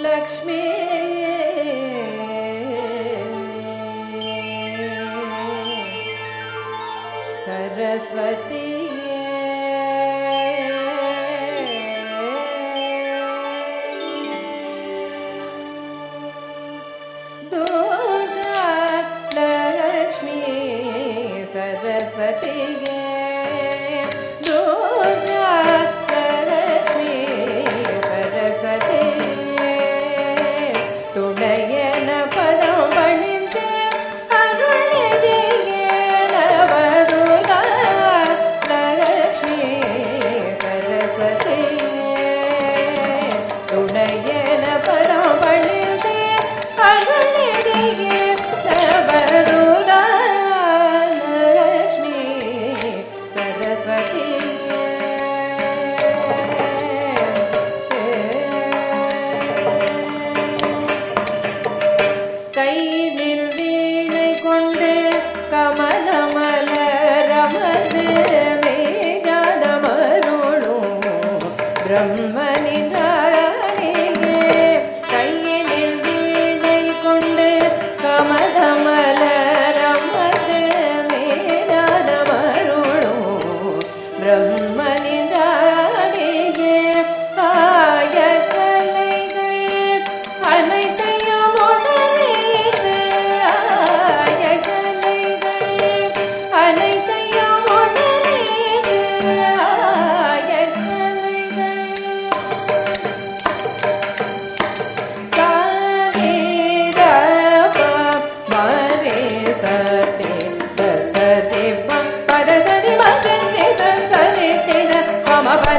Lakshmi. Saraswati. Lakshmi Saraswati. நிதானே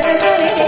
Thank.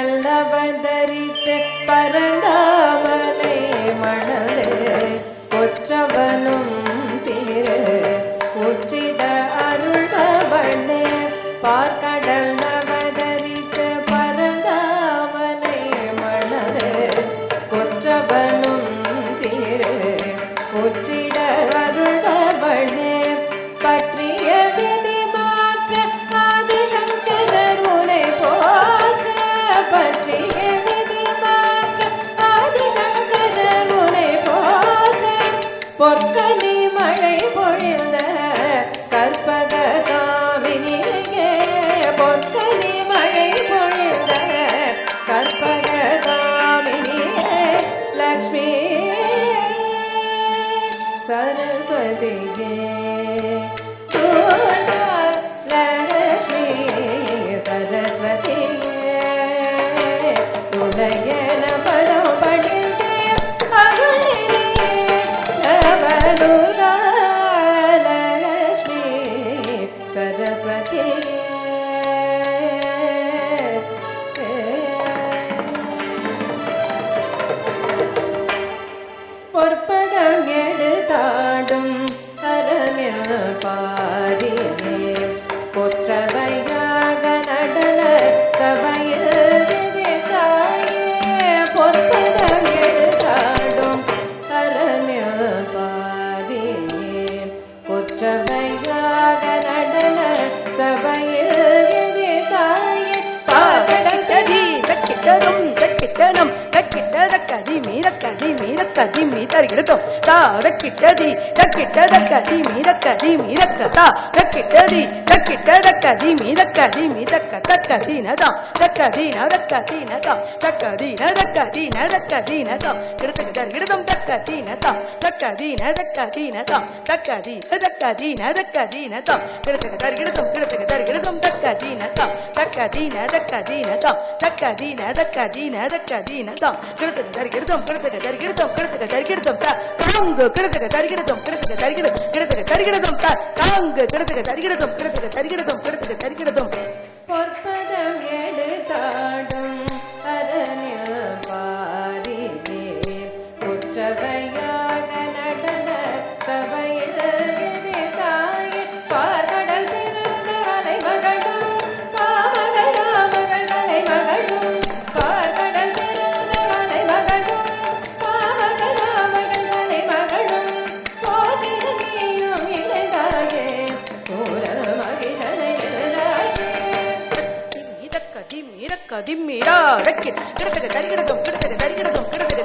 நல்லவதரித்து பரந்தாமலே மணலே கொற்றவனும் திரு உச்சித அருள்வண்ணே மீதக்கதி மீதக்கதி மீதறிகிடுத்தோம் தாரக்கிட்டதி தக்கிட்ட தக்கதி மீதக்கதி மீதக்கதா தக்கிட்டதி தக்கிட்ட தக்கதி மீதக்கதி மீதக்க தக்கதி நதம் தக்கதி நதக்கதி நதம் தக்கதி நதக்கதி நதக்கதி நதம் கிடத்தகிடர் கிடதம் தக்கதி நதம் தக்கதி நதக்கதி நதம் தக்கதி நதக்கதி நதக்கதி நதம் கிடத்தகிடர் கிடதம் கிடத்தகிடர் கிடதம் தக்கதி நதம் தக்கதி நதக்கதி நதம் தக்கதி நதக்கதி நதக்கதி நதம் கிடத்தக கிடதம் கிடத்தும் கிடத்துக்கு சரிக்கிடத்தும் தா காங்கு கிடத்துக்கு சரிக்கிடத்தும் கிடத்துக்கு சரிக்கிடும் கிடத்துக்கு சரிக்கிடத்தும் தா காங்கு கிடத்துக்கு சரிக்கிடத்தும் கிடத்துக்கு சரிக்கிடத்தும் கிடத்துக்கு சரிக்கிடத்தும் திம்மிரா ரக்கின் கிடத்தக தரிகிடக்கம் கிடத்தக தரிகிடக்கம் கிடத்தக